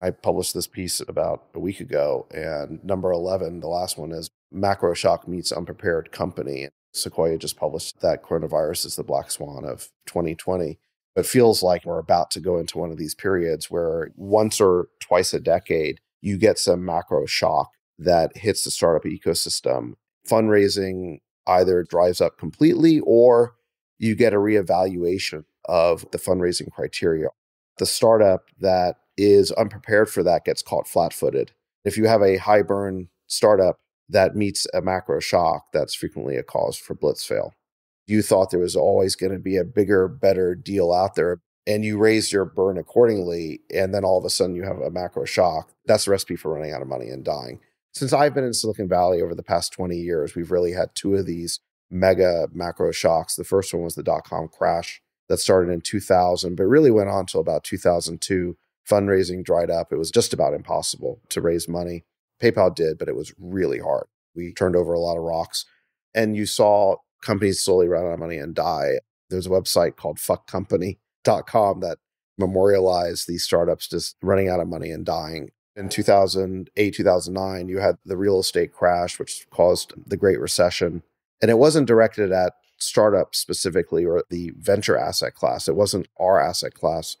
I published this piece about a week ago, and number 11, the last one, is Macro Shock Meets Unprepared Company. Sequoia just published that coronavirus is the black swan of 2020. It feels like we're about to go into one of these periods where once or twice a decade, you get some macro shock that hits the startup ecosystem. Fundraising either drives up completely or you get a reevaluation of the fundraising criteria. The startup that is unprepared for that gets caught flat footed. If you have a high burn startup that meets a macro shock, that's frequently a cause for Blitzfail. You thought there was always going to be a bigger, better deal out there, and you raised your burn accordingly. And then all of a sudden you have a macro shock. That's the recipe for running out of money and dying. Since I've been in Silicon Valley over the past 20 years, we've really had two of these mega macro shocks. The first one was the dot com crash that started in 2000, but really went on until about 2002. Fundraising dried up. It was just about impossible to raise money. PayPal did, but it was really hard. We turned over a lot of rocks. And you saw companies slowly run out of money and die. There's a website called fuckedcompany.com that memorialized these startups just running out of money and dying. In 2008, 2009, you had the real estate crash, which caused the Great Recession. And it wasn't directed at startups specifically or the venture asset class. It wasn't our asset class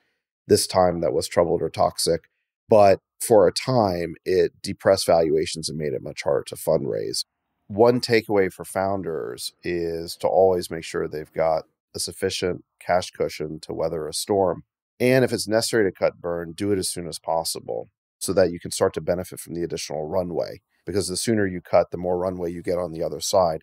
this time that was troubled or toxic. But for a time, it depressed valuations and made it much harder to fundraise. One takeaway for founders is to always make sure they've got a sufficient cash cushion to weather a storm. And if it's necessary to cut burn, do it as soon as possible so that you can start to benefit from the additional runway. Because the sooner you cut, the more runway you get on the other side.